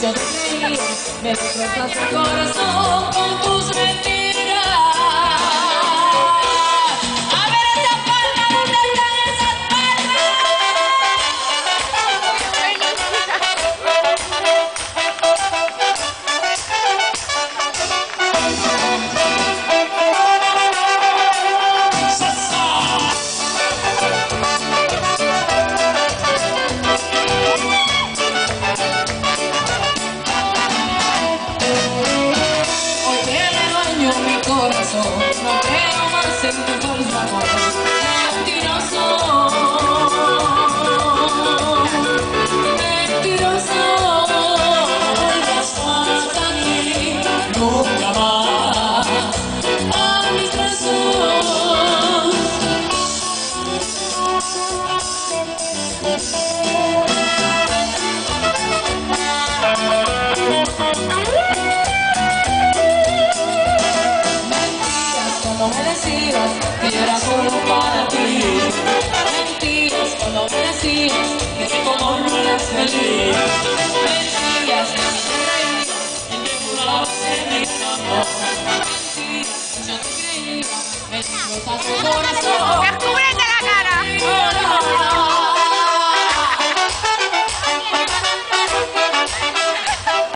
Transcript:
me destrozas el corazón con tus mentiras. A corazón, no creo más en tu falso amor. Mentiroso, mentiroso, vuelvas a mí, nunca más a mis brazos. Me decías que yo era solo para ti. Cuando me decías que no eras feliz. Mentiras que me creías en que jurabas en mi amor. Mentiras que yo te me el corazón.